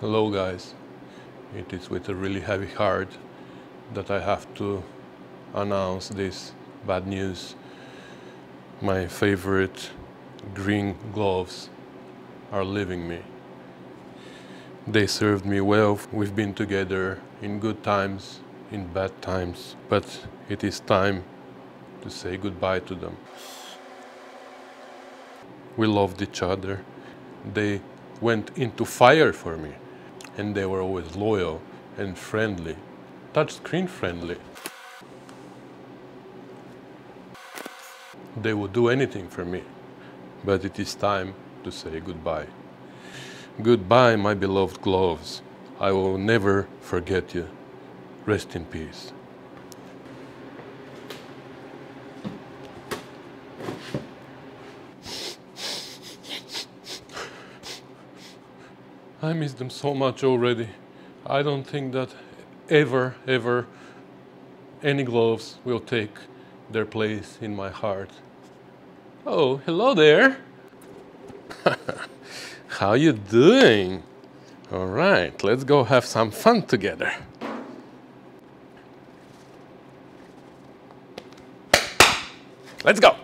Hello, guys. It is with a really heavy heart that I have to announce this bad news. My favorite green gloves are leaving me. They served me well. We've been together in good times, in bad times, but it is time to say goodbye to them. We loved each other. They went into fire for me and they were always loyal and friendly, touchscreen friendly. They would do anything for me, but it is time to say goodbye. Goodbye, my beloved gloves. I will never forget you. Rest in peace. I miss them so much already. I don't think that ever, ever any gloves will take their place in my heart. Oh, hello there. How you doing? All right, let's go have some fun together. Let's go.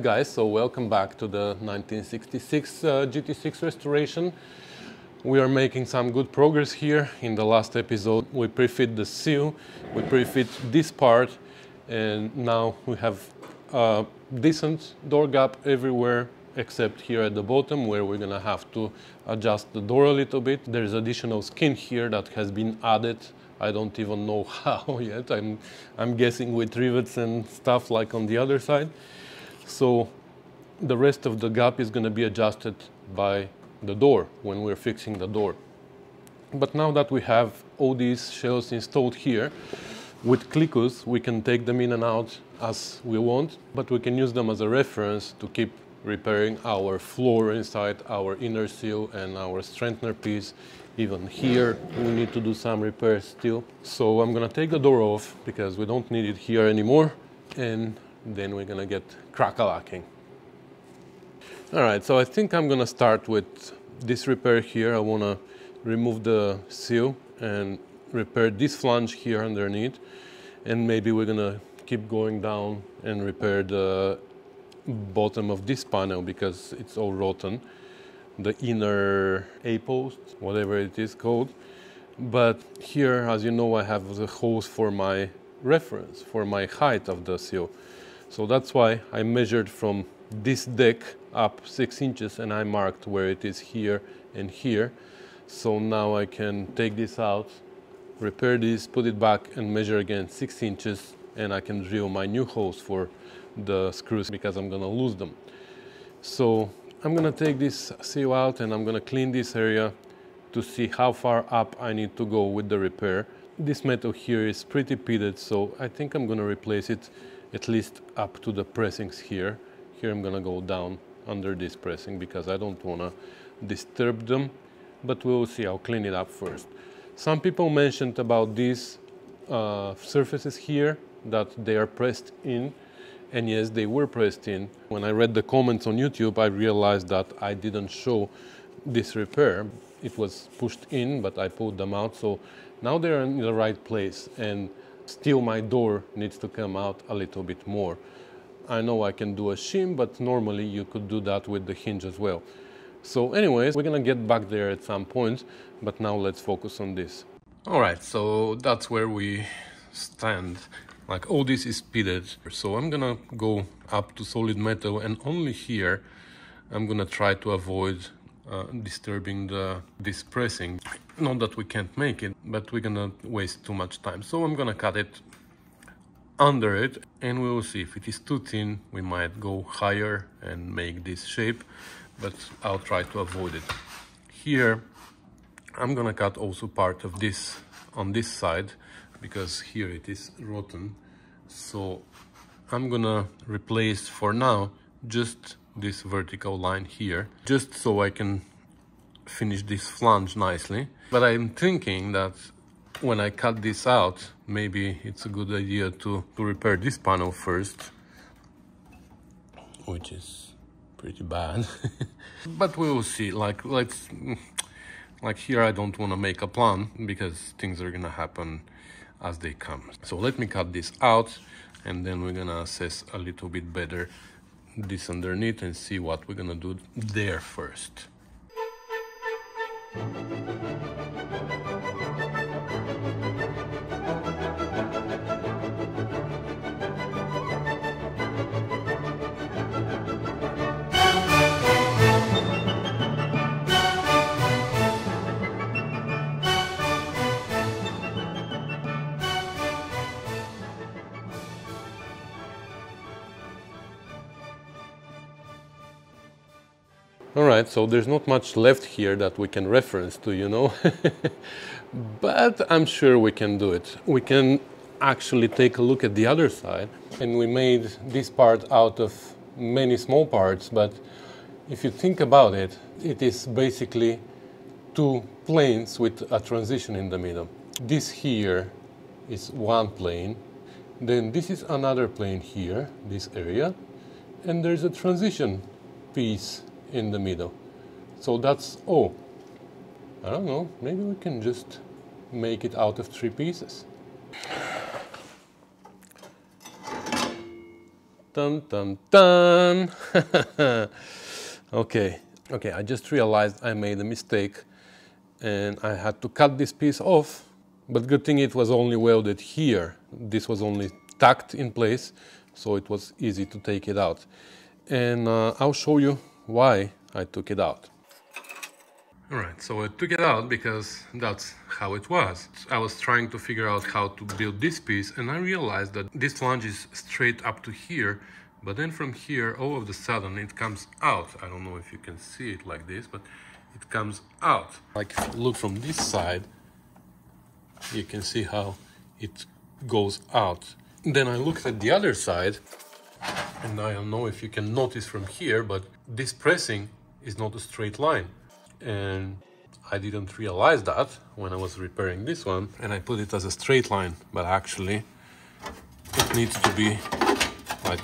Guys, so welcome back to the 1966 uh, GT6 restoration. We are making some good progress here. In the last episode, we prefit the sill, we prefit this part, and now we have a decent door gap everywhere except here at the bottom where we're gonna have to adjust the door a little bit. There's additional skin here that has been added I don't even know how yet. I'm, I'm guessing with rivets and stuff like on the other side. So the rest of the gap is going to be adjusted by the door when we're fixing the door. But now that we have all these shells installed here, with Clecos we can take them in and out as we want, but we can use them as a reference to keep repairing our floor inside our inner sill and our strengthener piece. Even here we need to do some repairs still. So I'm gonna take the door off because we don't need it here anymore and then we're gonna get crack-a-lacking. All right, so I think I'm gonna start with this repair here. I wanna remove the sill and repair this flange here underneath and maybe we're gonna keep going down and repair the bottom of this panel because it's all rotten the inner A post, whatever it is called. But here, as you know, I have the holes for my reference, for my height of the sill. So that's why I measured from this deck up six inches and I marked where it is here and here. So now I can take this out, repair this, put it back and measure again six inches and I can drill my new holes for the screws because I'm gonna lose them. So I'm gonna take this sill out and I'm gonna clean this area to see how far up I need to go with the repair. This metal here is pretty pitted, so I think I'm gonna replace it at least up to the pressings here. Here I'm gonna go down under this pressing because I don't wanna disturb them, but we'll see, I'll clean it up first. Some people mentioned about these uh, surfaces here that they are pressed in and yes, they were pressed in. When I read the comments on YouTube, I realized that I didn't show this repair. It was pushed in, but I pulled them out. So now they're in the right place and still my door needs to come out a little bit more. I know I can do a shim, but normally you could do that with the hinge as well. So anyways, we're gonna get back there at some point, but now let's focus on this. All right, so that's where we stand like all this is pitted so I'm gonna go up to solid metal and only here I'm gonna try to avoid uh, disturbing the this pressing. Not that we can't make it but we're gonna waste too much time. So I'm gonna cut it under it and we will see. If it is too thin we might go higher and make this shape but I'll try to avoid it. Here I'm gonna cut also part of this on this side because here it is rotten. So I'm gonna replace for now just this vertical line here just so I can finish this flange nicely. But I'm thinking that when I cut this out, maybe it's a good idea to, to repair this panel first, which is pretty bad. but we will see, like, let's, like here I don't want to make a plan because things are gonna happen as they come. So let me cut this out and then we're gonna assess a little bit better this underneath and see what we're gonna do there first. Right, so there's not much left here that we can reference to, you know, but I'm sure we can do it. We can actually take a look at the other side. And we made this part out of many small parts, but if you think about it, it is basically two planes with a transition in the middle. This here is one plane, then this is another plane here, this area, and there's a transition piece in the middle. So that's oh, I don't know, maybe we can just make it out of three pieces. Dun dun dun! okay, okay, I just realized I made a mistake and I had to cut this piece off, but good thing it was only welded here. This was only tacked in place, so it was easy to take it out. And uh, I'll show you why I took it out. Alright, so I took it out because that's how it was. I was trying to figure out how to build this piece and I realized that this flange is straight up to here, but then from here, all of a sudden, it comes out. I don't know if you can see it like this, but it comes out. Like if you look from this side, you can see how it goes out. Then I looked at the other side and I don't know if you can notice from here, but this pressing is not a straight line. And I didn't realize that when I was repairing this one and I put it as a straight line, but actually it needs to be like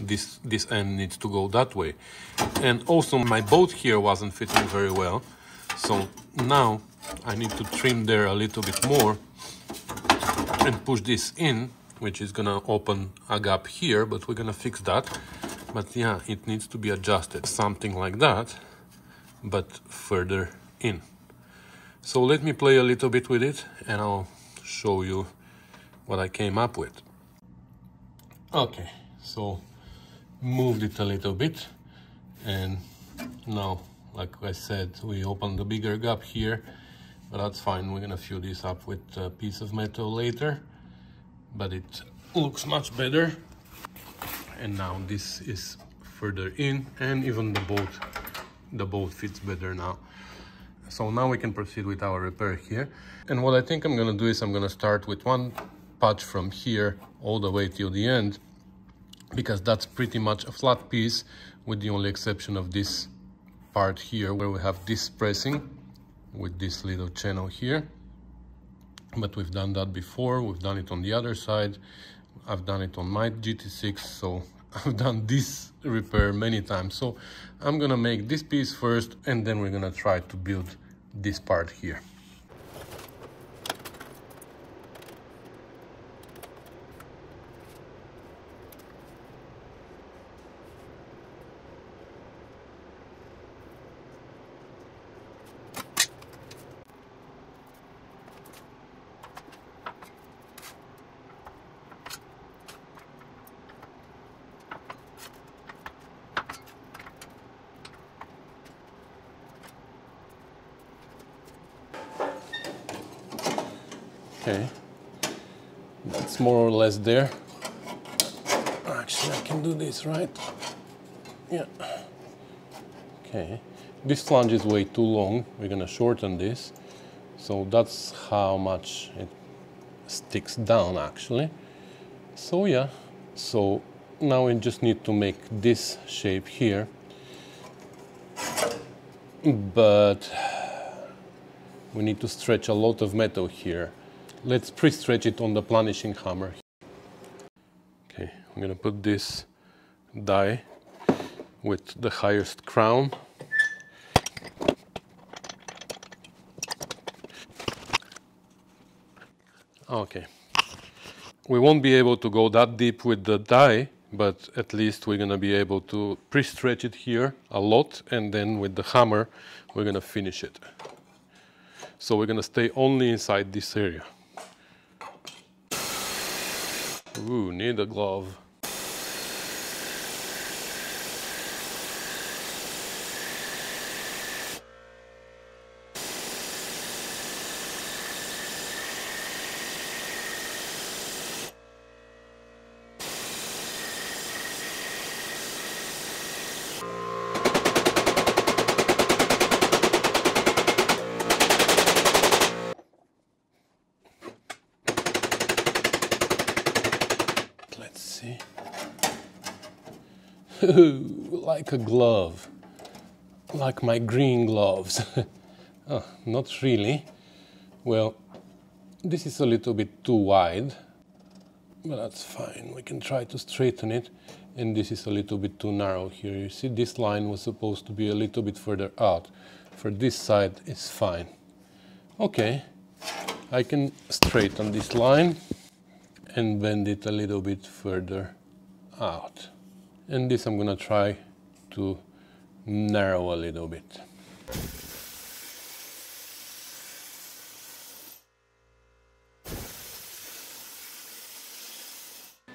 this, this end needs to go that way. And also my bolt here wasn't fitting very well. So now I need to trim there a little bit more and push this in which is gonna open a gap here, but we're gonna fix that. But yeah, it needs to be adjusted, something like that, but further in. So let me play a little bit with it and I'll show you what I came up with. Okay, so moved it a little bit and now, like I said, we opened the bigger gap here, but that's fine. We're gonna fill this up with a piece of metal later but it looks much better and now this is further in and even the bolt the bolt fits better now. So now we can proceed with our repair here. And what I think I'm gonna do is I'm gonna start with one patch from here all the way till the end because that's pretty much a flat piece with the only exception of this part here where we have this pressing with this little channel here. But we've done that before. We've done it on the other side. I've done it on my GT6 so I've done this repair many times. So I'm gonna make this piece first and then we're gonna try to build this part here Okay, that's more or less there. Actually, I can do this, right? Yeah. Okay, this flange is way too long. We're gonna shorten this. So that's how much it sticks down actually. So yeah, so now we just need to make this shape here. But we need to stretch a lot of metal here. Let's pre-stretch it on the planishing hammer. I'm gonna put this die with the highest crown. Okay. We won't be able to go that deep with the die, but at least we're gonna be able to pre-stretch it here a lot and then with the hammer we're gonna finish it. So we're gonna stay only inside this area. Ooh, need a glove. Let's see. Like a glove. Like my green gloves. oh, not really. Well, this is a little bit too wide, but that's fine. We can try to straighten it. And this is a little bit too narrow here. You see, this line was supposed to be a little bit further out. For this side, it's fine. Okay, I can straighten this line and bend it a little bit further out. And this I'm gonna try to narrow a little bit.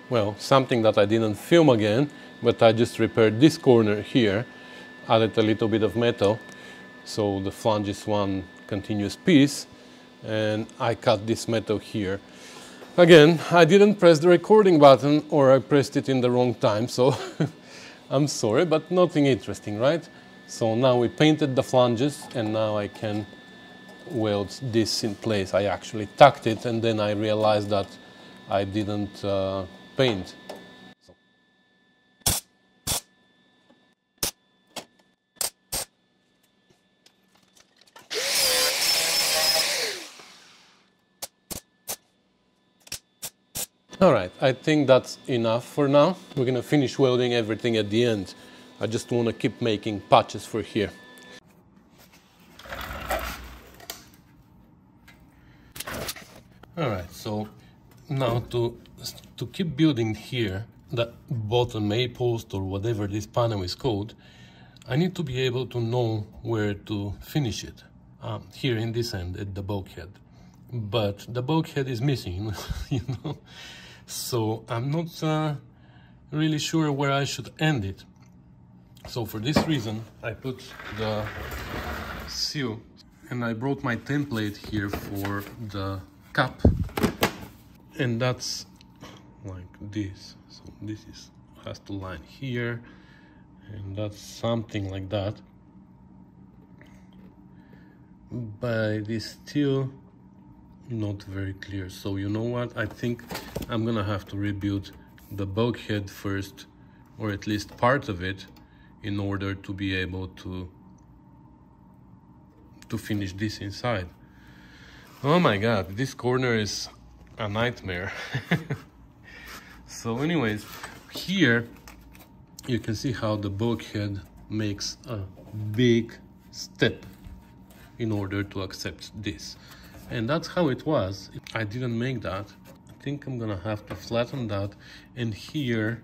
Well, something that I didn't film again, but I just repaired this corner here, added a little bit of metal, so the flange is one continuous piece, and I cut this metal here. Again, I didn't press the recording button or I pressed it in the wrong time, so I'm sorry, but nothing interesting, right? So now we painted the flanges and now I can weld this in place. I actually tucked it and then I realized that I didn't uh, paint. All right, I think that's enough for now. We're gonna finish welding everything at the end. I just wanna keep making patches for here. All right, so now to, to keep building here, the bottom A post or whatever this panel is called, I need to be able to know where to finish it. Um, here in this end at the bulkhead. But the bulkhead is missing, you know. So I'm not uh, really sure where I should end it. So for this reason, I put the sill and I brought my template here for the cap and that's like this. So this is has to line here and that's something like that. But it is still not very clear. So you know what? I think I'm gonna have to rebuild the bulkhead first, or at least part of it, in order to be able to to finish this inside. Oh my god, this corner is a nightmare. so anyways, here you can see how the bulkhead makes a big step in order to accept this. And that's how it was. I didn't make that. I think I'm gonna have to flatten that. And here,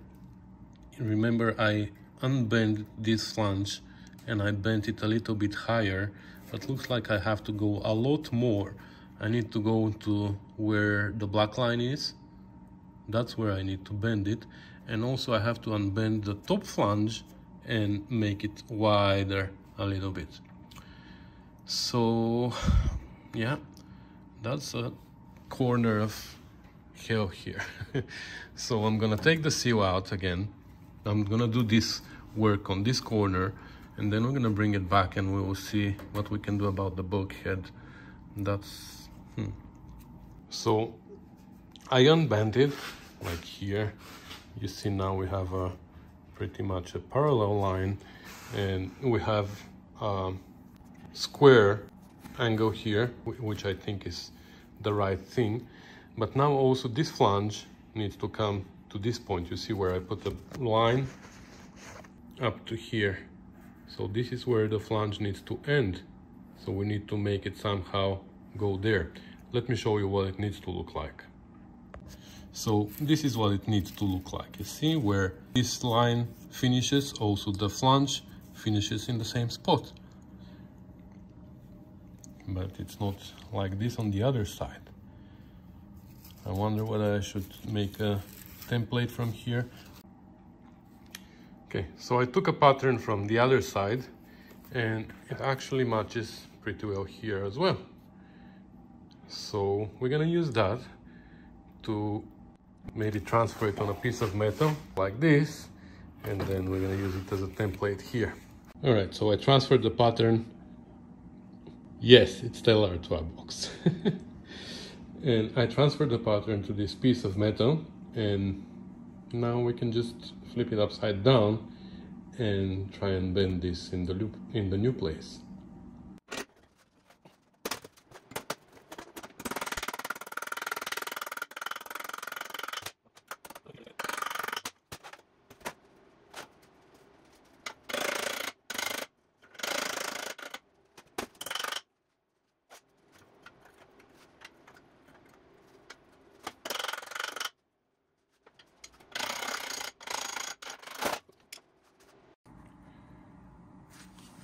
remember I unbent this flange and I bent it a little bit higher, but looks like I have to go a lot more. I need to go to where the black line is. That's where I need to bend it. And also I have to unbend the top flange and make it wider a little bit. So, yeah, that's a corner of hell here. so I'm gonna take the sill out again. I'm gonna do this work on this corner and then we're gonna bring it back and we will see what we can do about the bulkhead. That's, hmm. So I unbent it like here. You see now we have a pretty much a parallel line and we have a square angle here, which I think is the right thing. But now also this flange needs to come to this point. You see where I put the line up to here. So this is where the flange needs to end. So we need to make it somehow go there. Let me show you what it needs to look like. So this is what it needs to look like. You see where this line finishes, also the flange finishes in the same spot. But it's not like this on the other side. I wonder whether I should make a template from here. Okay, so I took a pattern from the other side and it actually matches pretty well here as well. So we're gonna use that to maybe transfer it on a piece of metal like this and then we're gonna use it as a template here. All right, so I transferred the pattern. Yes, it's still 12 box. and I transferred the pattern to this piece of metal and now we can just flip it upside down and try and bend this in the loop in the new place.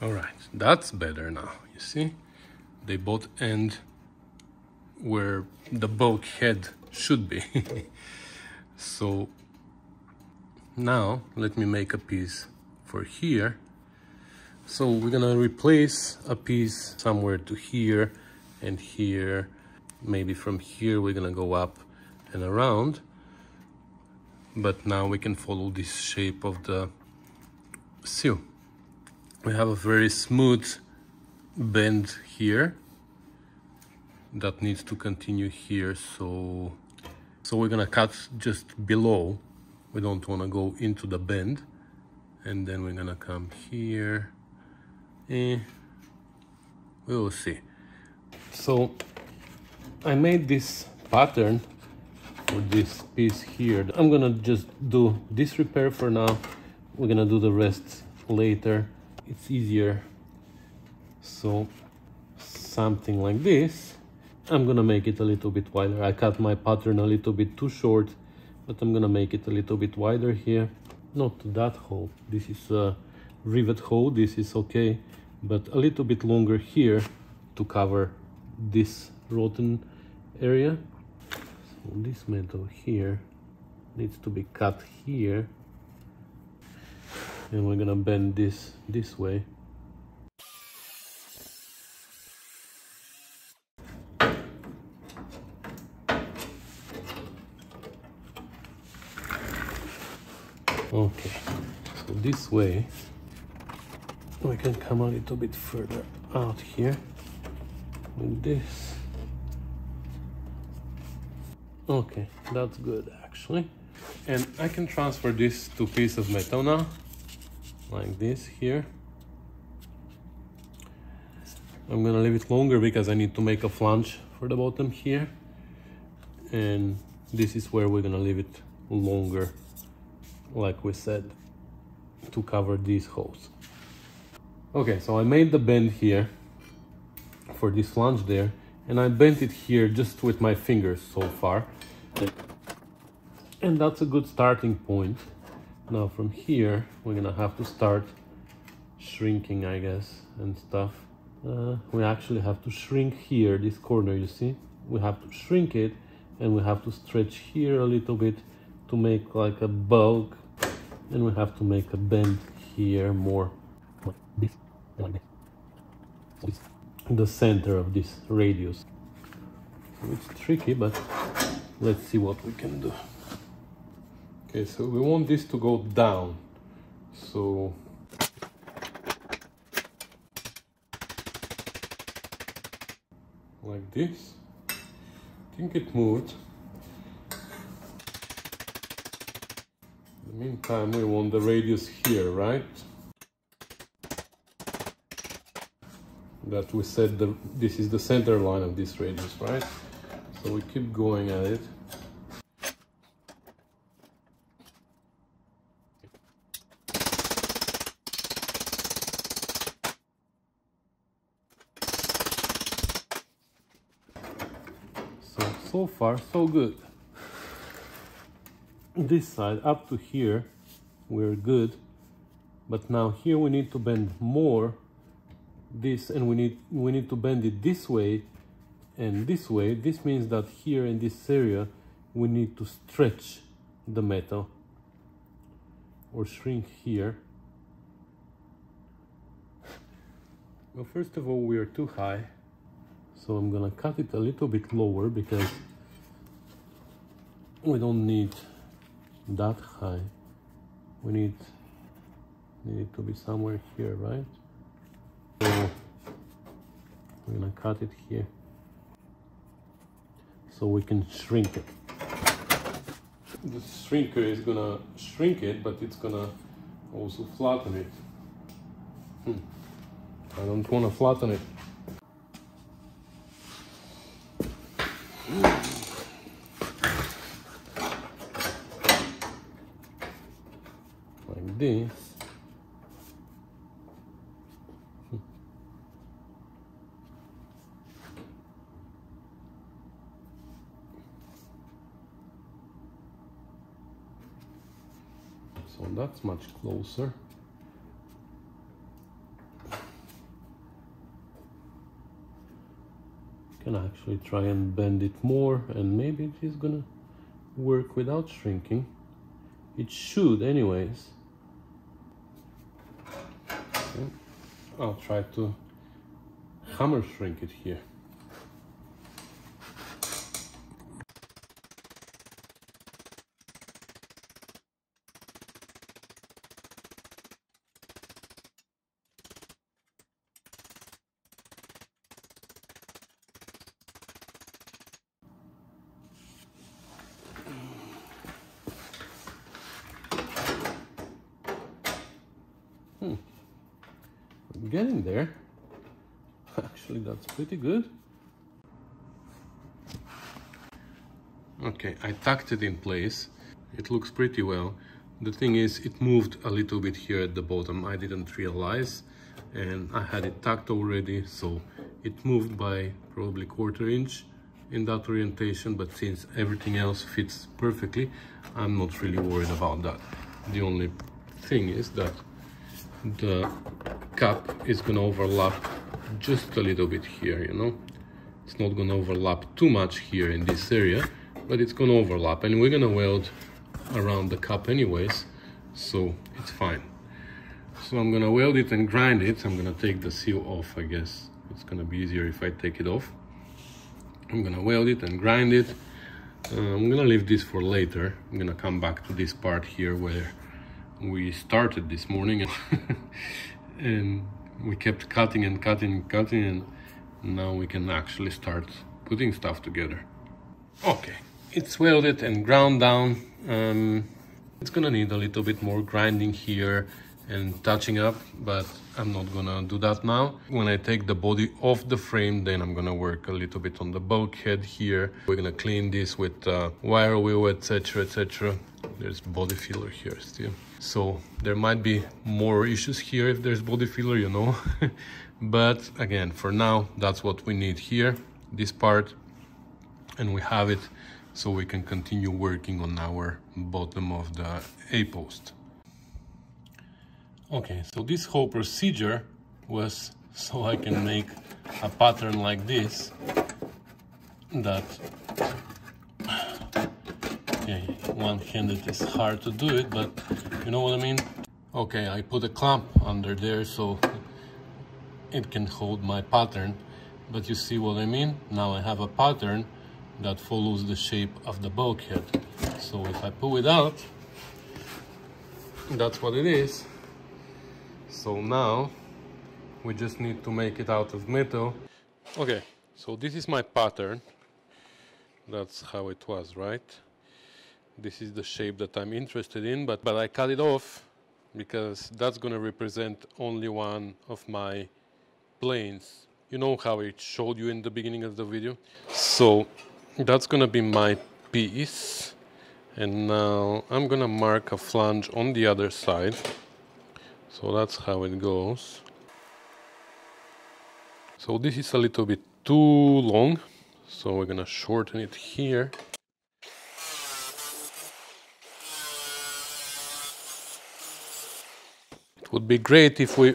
All right, that's better now, you see? They both end where the bulkhead should be. so now let me make a piece for here. So we're gonna replace a piece somewhere to here and here. Maybe from here we're gonna go up and around. But now we can follow this shape of the sill we have a very smooth bend here that needs to continue here so so we're gonna cut just below. We don't want to go into the bend and then we're gonna come here. Eh, we will see. So I made this pattern for this piece here. I'm gonna just do this repair for now. We're gonna do the rest later it's easier. So something like this. I'm gonna make it a little bit wider. I cut my pattern a little bit too short but I'm gonna make it a little bit wider here. Not that hole this is a rivet hole. This is okay but a little bit longer here to cover this rotten area. So this metal here needs to be cut here and we're gonna bend this this way. Okay so this way we can come a little bit further out here. With this. Okay that's good actually. And I can transfer this to piece of metal now like this here. I'm gonna leave it longer because I need to make a flange for the bottom here. And this is where we're gonna leave it longer, like we said, to cover these holes. Okay, so I made the bend here for this flange there, and I bent it here just with my fingers so far. And that's a good starting point. Now from here, we're gonna have to start shrinking, I guess, and stuff. Uh, we actually have to shrink here, this corner, you see? We have to shrink it and we have to stretch here a little bit to make like a bulk and we have to make a bend here more this, like this. the center of this radius. So it's tricky, but let's see what we can do. Okay, so we want this to go down. So like this. I think it moved. In the meantime, we want the radius here, right? that we said the, this is the center line of this radius, right? So we keep going at it. So, so far so good. This side up to here, we're good. But now here we need to bend more this and we need we need to bend it this way and this way this means that here in this area we need to stretch the metal or shrink here well first of all we are too high so I'm gonna cut it a little bit lower because we don't need that high we need need it to be somewhere here right so we're gonna cut it here so we can shrink it. The shrinker is gonna shrink it, but it's gonna also flatten it. Hmm. I don't wanna flatten it. Like this. so that's much closer. Can actually try and bend it more and maybe it is gonna work without shrinking. It should anyways. Okay. I'll try to hammer shrink it here Hmm. I'm getting there. Actually, that's pretty good. Okay, I tucked it in place. It looks pretty well. The thing is, it moved a little bit here at the bottom. I didn't realize and I had it tucked already, so it moved by probably quarter inch in that orientation, but since everything else fits perfectly, I'm not really worried about that. The only thing is that the cup is gonna overlap just a little bit here, you know? It's not gonna overlap too much here in this area, but it's gonna overlap and we're gonna weld around the cup anyways, so it's fine. So I'm gonna weld it and grind it. I'm gonna take the sill off, I guess. It's gonna be easier if I take it off. I'm gonna weld it and grind it. Uh, I'm gonna leave this for later. I'm gonna come back to this part here where we started this morning and, we kept cutting and cutting and cutting and now we can actually start putting stuff together. Okay, it's welded and ground down. Um, it's gonna need a little bit more grinding here and touching up, but I'm not gonna do that now. When I take the body off the frame, then I'm gonna work a little bit on the bulkhead here. We're gonna clean this with uh, wire wheel, etc, etc. There's body filler here still. So there might be more issues here if there's body filler, you know. but again, for now, that's what we need here, this part, and we have it so we can continue working on our bottom of the A-post. Okay, so this whole procedure was so I can make a pattern like this that okay one-handed is hard to do it but you know what I mean okay I put a clamp under there so it can hold my pattern but you see what I mean now I have a pattern that follows the shape of the bulkhead so if I pull it out that's what it is so now we just need to make it out of metal. Okay, so this is my pattern. That's how it was, right? This is the shape that I'm interested in, but, but I cut it off because that's going to represent only one of my planes. You know how I showed you in the beginning of the video? So that's gonna be my piece. And now I'm gonna mark a flange on the other side. So that's how it goes. So this is a little bit too long. So we're gonna shorten it here. It would be great if we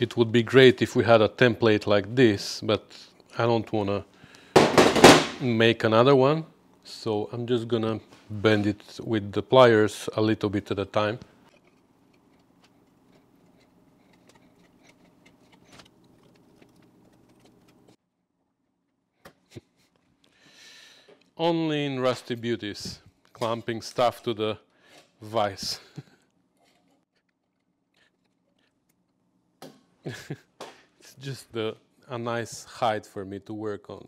it would be great if we had a template like this, but I don't want to make another one. So I'm just gonna bend it with the pliers a little bit at a time. Only in Rusty Beauties, clamping stuff to the vise. it's just the, a nice height for me to work on.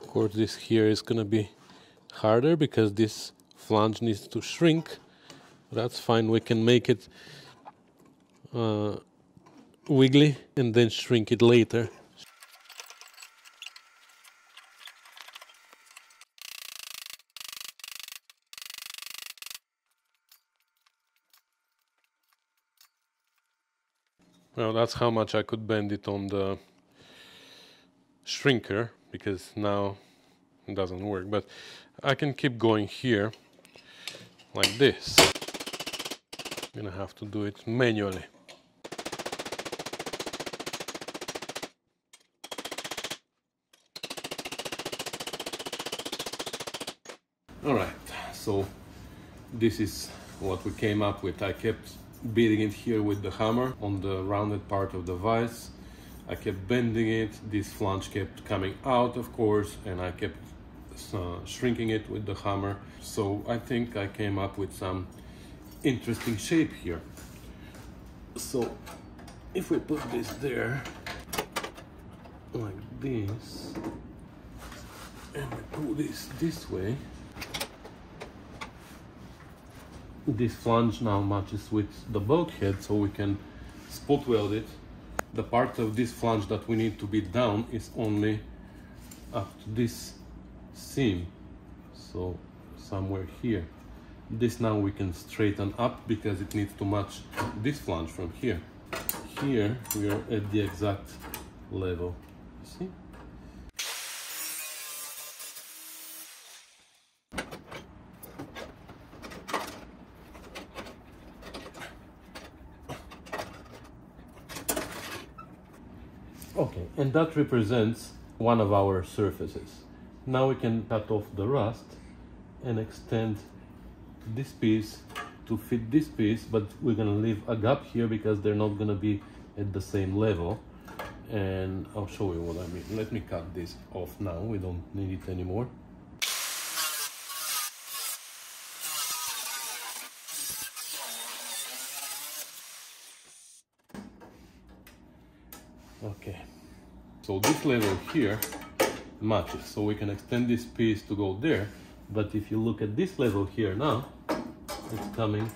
Of course this here is gonna be harder because this flange needs to shrink. That's fine, we can make it uh, wiggly and then shrink it later. Well, that's how much I could bend it on the shrinker because now it doesn't work. But I can keep going here like this. I'm gonna have to do it manually. All right, so this is what we came up with. I kept beating it here with the hammer on the rounded part of the vise. I kept bending it, this flange kept coming out of course and I kept uh, shrinking it with the hammer. So I think I came up with some interesting shape here. So if we put this there like this and we pull this this way this flange now matches with the bulkhead so we can spot weld it. The part of this flange that we need to be down is only up to this seam. So somewhere here. This now we can straighten up because it needs to match this flange from here. Here we are at the exact level. See? Okay, and that represents one of our surfaces. Now we can cut off the rust and extend this piece to fit this piece, but we're gonna leave a gap here because they're not gonna be at the same level. And I'll show you what I mean. Let me cut this off now, we don't need it anymore. Okay, so this level here matches, so we can extend this piece to go there. But if you look at this level here now, it's coming,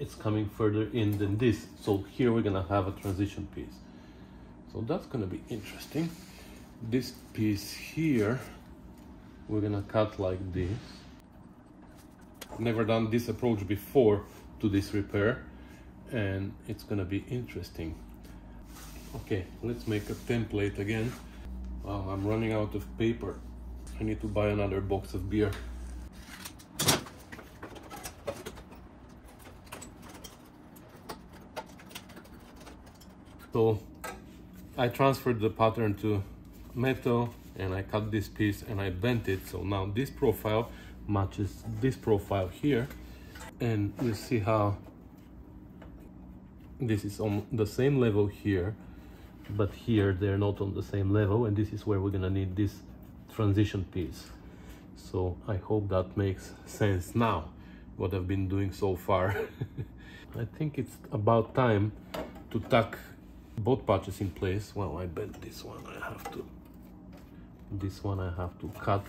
it's coming further in than this. So here we're gonna have a transition piece. So that's gonna be interesting. This piece here, we're gonna cut like this. Never done this approach before to this repair and it's gonna be interesting. Okay, let's make a template again. I'm running out of paper. I need to buy another box of beer. So I transferred the pattern to metal and I cut this piece and I bent it. So now this profile matches this profile here. And you see how this is on the same level here but here they're not on the same level and this is where we're gonna need this transition piece. So I hope that makes sense now what I've been doing so far. I think it's about time to tuck both patches in place. Well I bent this one I have to this one I have to cut.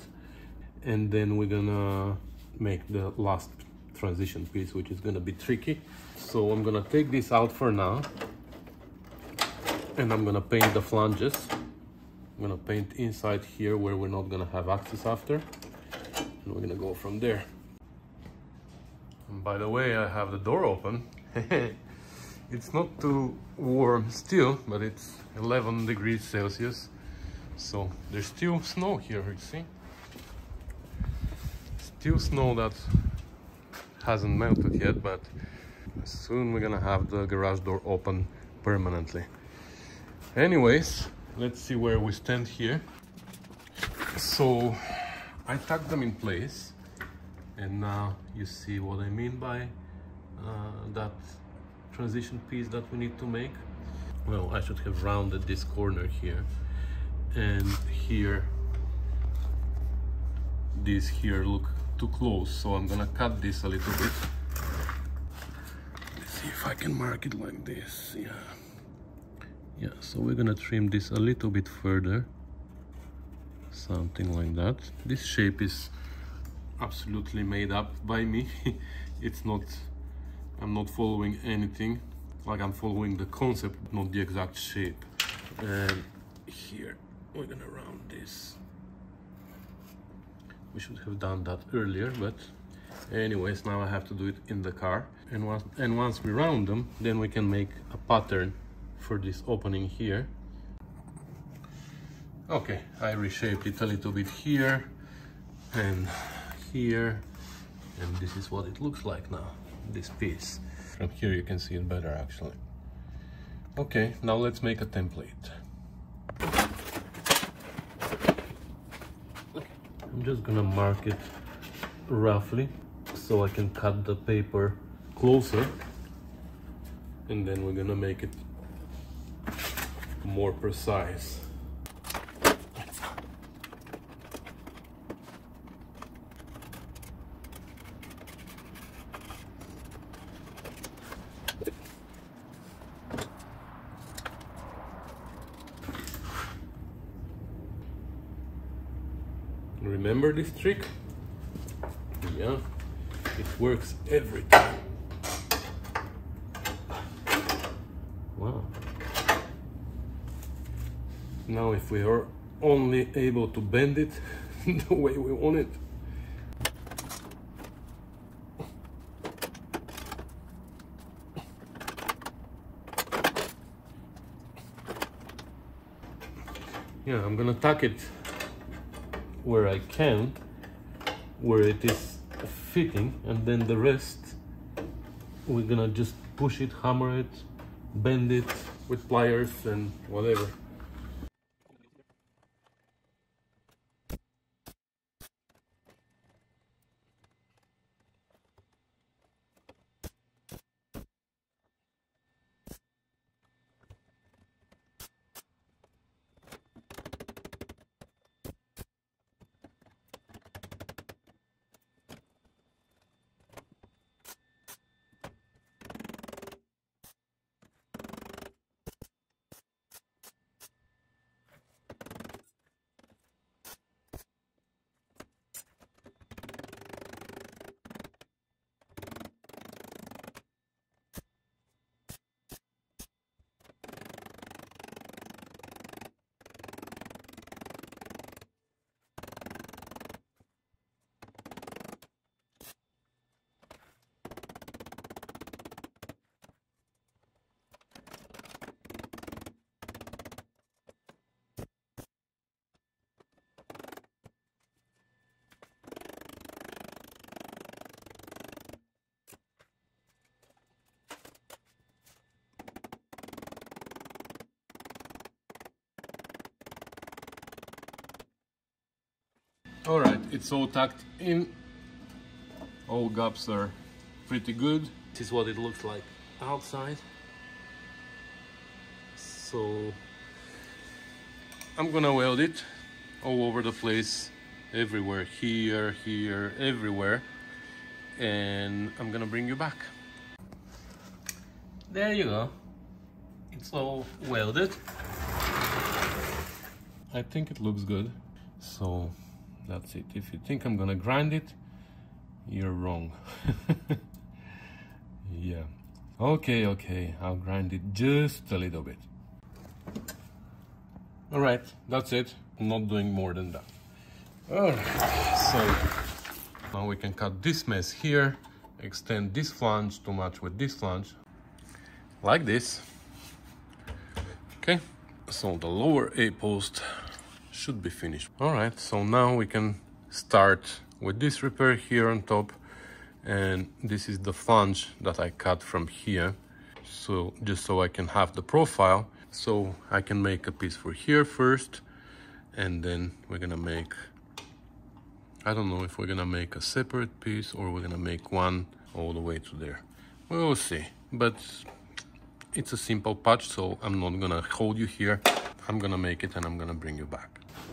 And then we're gonna make the last transition piece which is gonna be tricky. So I'm gonna take this out for now and I'm gonna paint the flanges. I'm gonna paint inside here where we're not gonna have access after. And we're gonna go from there. And by the way I have the door open. It's not too warm still but it's 11 degrees Celsius. So there's still snow here you see? Still snow that hasn't melted yet but soon we're gonna have the garage door open permanently anyways let's see where we stand here. So I tucked them in place and now you see what I mean by uh, that transition piece that we need to make. Well I should have rounded this corner here and here these here look too close so I'm gonna cut this a little bit. Let's see if I can mark it like this yeah yeah so we're gonna trim this a little bit further. Something like that. This shape is absolutely made up by me. It's not I'm not following anything. Like I'm following the concept not the exact shape. And here we're gonna round this. We should have done that earlier but anyways now I have to do it in the car. And once and once we round them then we can make a pattern for this opening here. Okay I reshaped it a little bit here and here and this is what it looks like now this piece. From here you can see it better actually. Okay now let's make a template. I'm just gonna mark it roughly so I can cut the paper closer and then we're gonna make it more precise Remember this trick? Yeah, it works every time. Wow. Now if we are only able to bend it the way we want it, yeah, I'm gonna tuck it where I can, where it is fitting, and then the rest we're gonna just push it, hammer it, bend it with pliers and whatever. All right, it's all tucked in. All gaps are pretty good. This is what it looks like outside. So I'm gonna weld it all over the place, everywhere, here, here, everywhere. And I'm gonna bring you back. There you go. It's all welded. I think it looks good. So that's it. If you think I'm gonna grind it, you're wrong. yeah. Okay, okay, I'll grind it just a little bit. All right, that's it. I'm not doing more than that. All right, so now we can cut this mess here, extend this flange to match with this flange, like this. Okay, so the lower A-post should be finished. All right, so now we can start with this repair here on top. And this is the flange that I cut from here. So just so I can have the profile. So I can make a piece for here first. And then we're gonna make I don't know if we're gonna make a separate piece or we're gonna make one all the way to there. We'll see. But it's a simple patch so I'm not gonna hold you here. I'm gonna make it and I'm gonna bring you back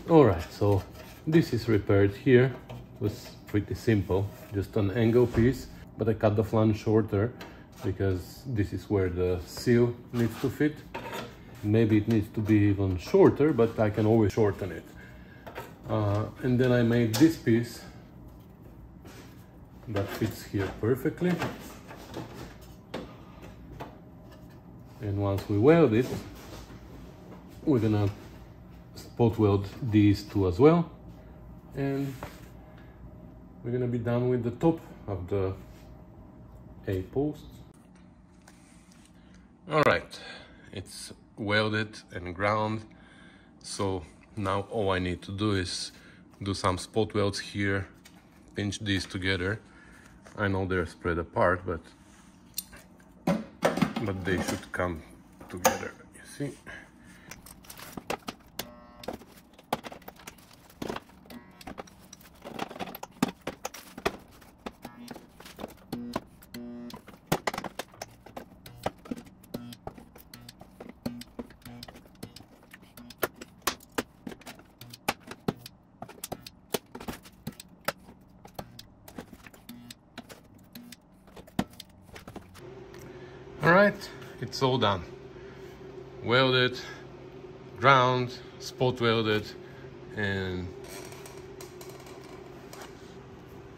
all right so this is repaired here. It was pretty simple just an angle piece but I cut the flange shorter because this is where the seal needs to fit. Maybe it needs to be even shorter but I can always shorten it. Uh, and then I made this piece that fits here perfectly. And once we weld it we're gonna spot weld these two as well and we're gonna be done with the top of the A post. All right, it's welded and ground. So now all I need to do is do some spot welds here, pinch these together. I know they're spread apart, but but they should come together, you see? Right, it's all done. Welded, ground, spot welded, and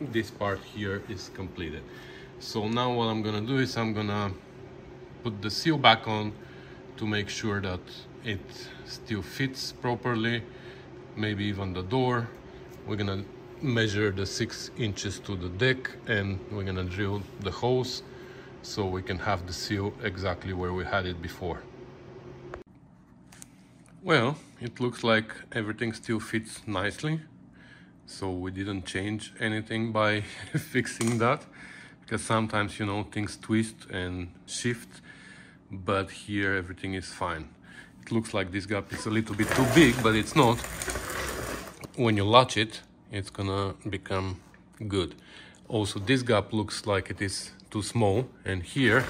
this part here is completed. So now what I'm gonna do is I'm gonna put the seal back on to make sure that it still fits properly, maybe even the door. We're gonna measure the six inches to the deck and we're gonna drill the holes so we can have the seal exactly where we had it before. Well, it looks like everything still fits nicely. So we didn't change anything by fixing that because sometimes, you know, things twist and shift, but here everything is fine. It looks like this gap is a little bit too big, but it's not. When you latch it, it's gonna become good. Also, this gap looks like it is too small and here.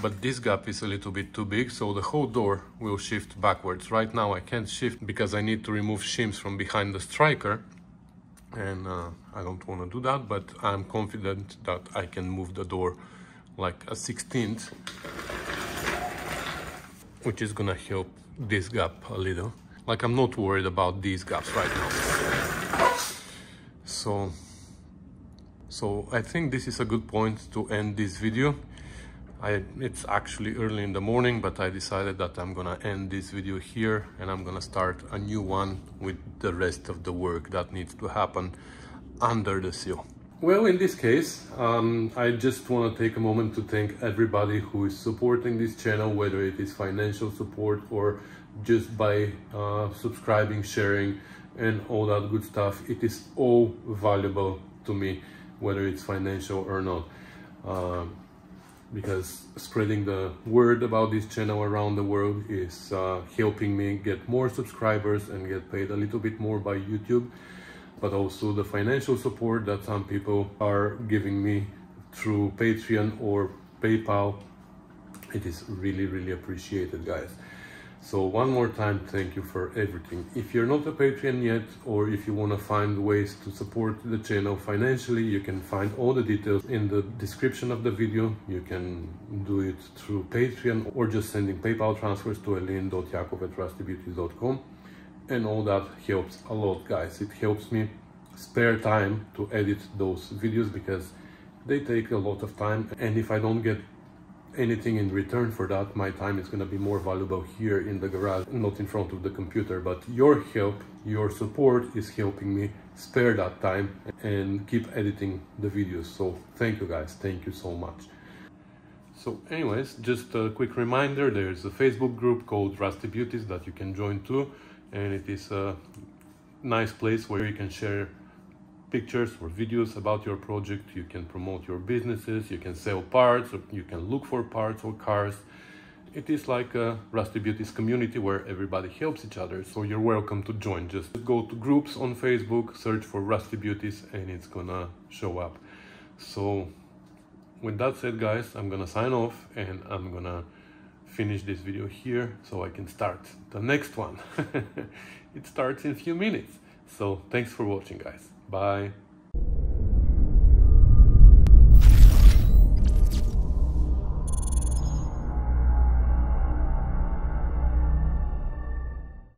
But this gap is a little bit too big so the whole door will shift backwards. Right now I can't shift because I need to remove shims from behind the striker. And uh, I don't want to do that but I'm confident that I can move the door like a 16th which is gonna help this gap a little. Like I'm not worried about these gaps right now. So so I think this is a good point to end this video. I, it's actually early in the morning, but I decided that I'm gonna end this video here and I'm gonna start a new one with the rest of the work that needs to happen under the sill. Well, in this case, um, I just want to take a moment to thank everybody who is supporting this channel, whether it is financial support or just by uh, subscribing, sharing, and all that good stuff. It is all valuable to me whether it's financial or not. Um, because spreading the word about this channel around the world is uh, helping me get more subscribers and get paid a little bit more by YouTube but also the financial support that some people are giving me through Patreon or PayPal it is really really appreciated guys so one more time, thank you for everything. If you're not a Patreon yet, or if you want to find ways to support the channel financially, you can find all the details in the description of the video. You can do it through Patreon or just sending PayPal transfers to elin.yakov at rustybeauties.com. and all that helps a lot guys it helps me spare time to edit those videos because they take a lot of time and if I don't get anything in return for that my time is going to be more valuable here in the garage not in front of the computer. But your help your support is helping me spare that time and keep editing the videos. So thank you guys. Thank you so much. So anyways just a quick reminder there's a facebook group called rusty beauties that you can join too. And it is a nice place where you can share pictures or videos about your project you can promote your businesses you can sell parts you can look for parts or cars it is like a Rusty Beauties community where everybody helps each other, so you're welcome to join. Just go to groups on Facebook, search for Rusty Beauties, and it's gonna show up. So, with that said, guys, I'm gonna sign off and I'm gonna finish this video here so I can start the next one. it starts in a few minutes. So, thanks for watching, guys. Bye.